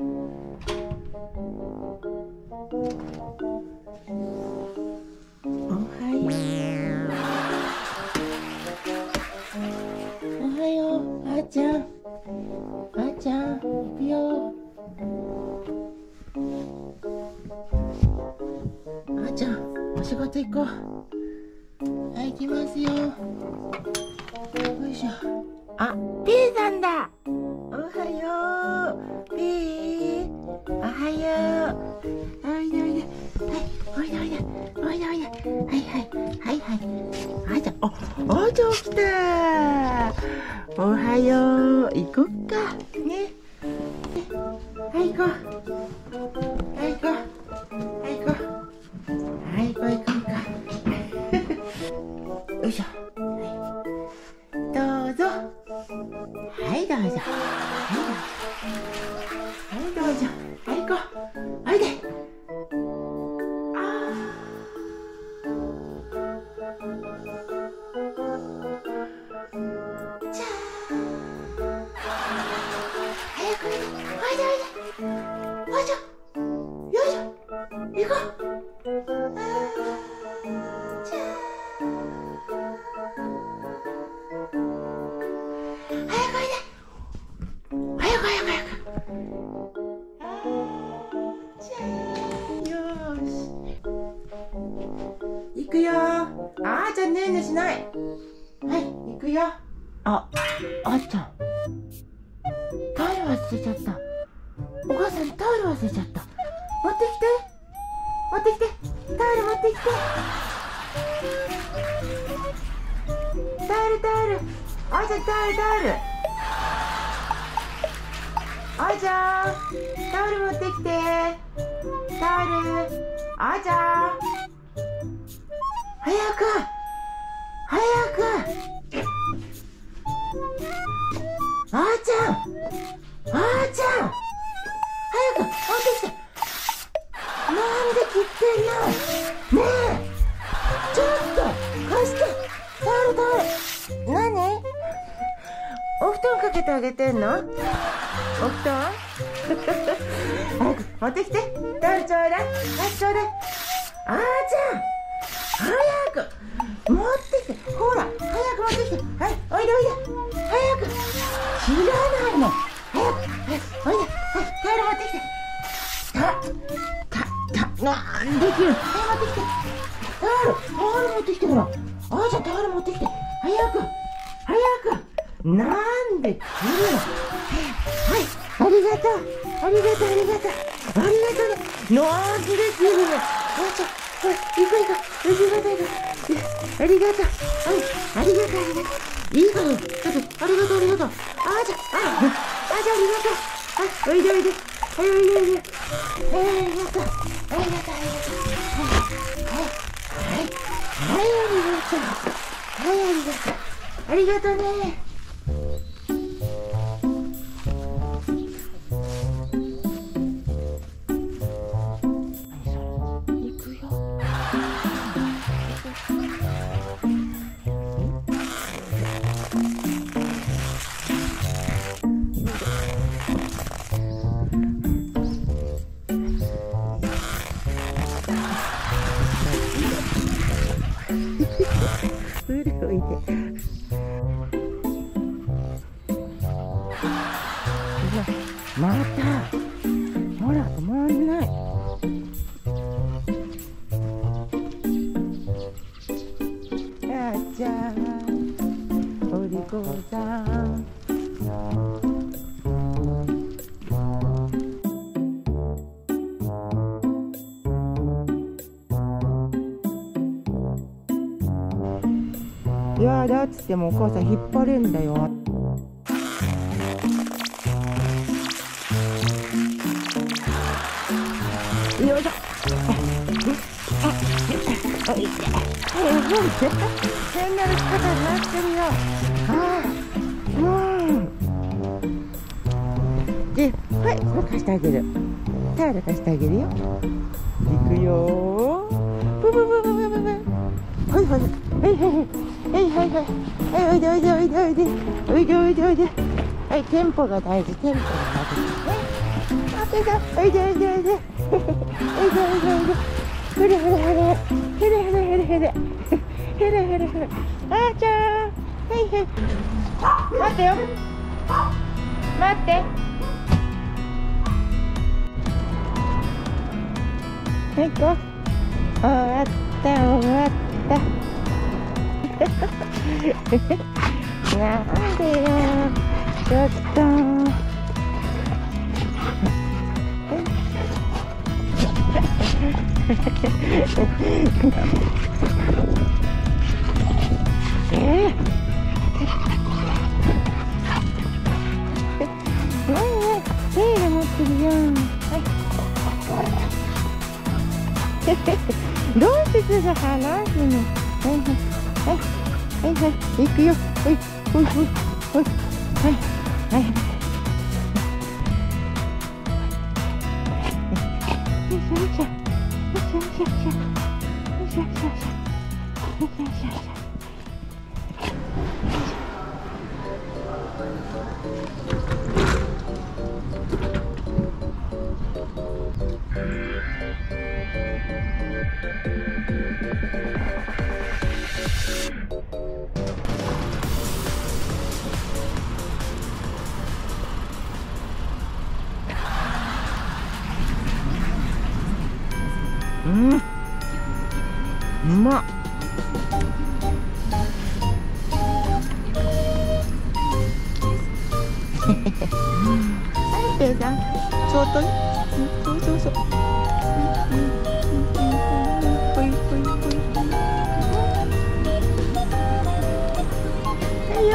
おはよう。おはよう、あーちゃん。あーちゃん、行くよ。あーちゃん、お仕事行こう。はい、行きますよ。よいしょ。あ、ピーさんだ。おはよう。はよう。おいでおいで。はい、おいでおいで。おいでおいで。はいはい。はいはい。あーちゃん、あ、あーちゃん来た。おはよう。行こっか。ねね。はい、行こう。はい、行こう。おいで。早く早く早く。あーじゃあ。よーし。行くよー。あーちゃんねえねえしない。はい、行くよ。あ、あーちゃん。タオル忘れちゃった。お母さんタオル忘れちゃった。タオルタオル。あーちゃんタオルタオル。あーちゃん、タオル持ってきて。タオル。あーちゃん。早く。早く。あーちゃん。あーちゃん。あげてんの？お布団早く持ってきて。タオルちょうだい貸しちょうだあーちゃん早く持ってきて。ほら早く持ってきて。はいおいでおいで。早く。切らないの。早くはいおいではいタオル持ってきて。た、た、た、なんできるなんで切るのあーちゃん、ほら、行こう行こう。ありがとう、ありがとう。はい、ありがとう、ありがとう。いいかよ。だって、ありがとう、ありがとう。あーちゃん、あ、あーちゃん、ありがとう。はい、おいでおいで。はい、おいでおいで。はい、ありがとう。ありがとう、ありがとう。はい、はい、はい、はい、ありがとう。はい、ありがとう。ありがとうね。おいで。また。ほら、止まんない。あーちゃん、お利口さん。っつってもお母さん引っ張れんだよ。よいしょ。あ、あ、いて。え、ほんと変な歩き方になってるよ。ああ、もう。で、はい、これ貸してあげる。タオル貸してあげるよ。いくよー。ブブブブブブブ。はいはいはいはいはいはいはいはいはいはいおいでおいでおいでおいでおいでおいでおいではいテンポが大事テンポが大事ねあってさおいでおいでおいでおいでおいでおいでふれふれふれふれふれふれふれふれふれふれあーちゃんはいはい待ってよ待ってはい行こう終わった終わったなんでよちょっとはいいはい行くよ。はいほいほいほいはいはいよ。いしょよ。いしょよ。いしょよ。いしょよ。いしょよ。いしょよ。いしょよ。いしょよ。いしょよ。いしょうん。うま。っはいペイさんそっとね。うんそうそうそう。ほいほいほいほいはいよ。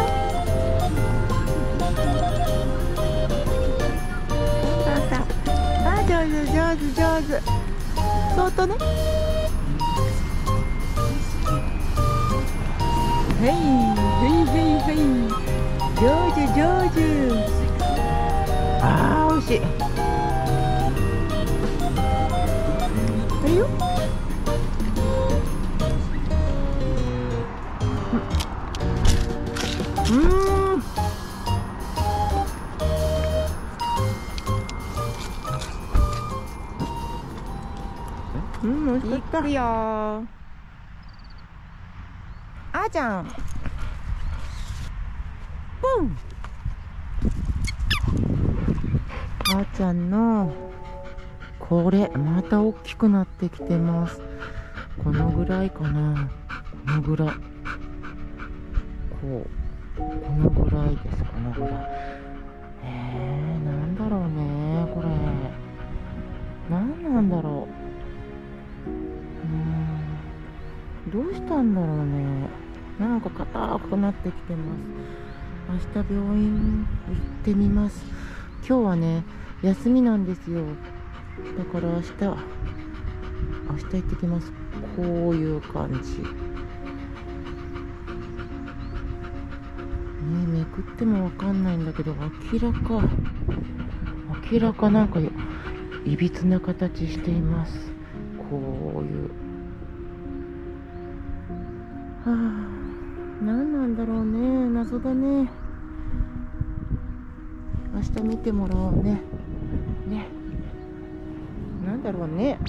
そうそう。あ上手上手上手。そっとね。はいはいはいはい。上手上手。あー美味しい。はいよ。うん、美味しかった。いくよあーちゃん。ポン。あーちゃんの。これ、また大きくなってきてます。このぐらいかな。このぐらい。こう。このぐらいです。このぐらい。えー、なんだろうね、これ。なんなんだろう。どうしたんだろうね。なんか硬くなってきてます。明日病院行ってみます。今日はね休みなんですよ。だから明日明日行ってきます。こういう感じ。ねめくってもわかんないんだけど明らか明らかなんかいびつな形しています。こういう。あ。何なんだろうね。謎だね。明日見てもらおうね。ね。なんだろうね。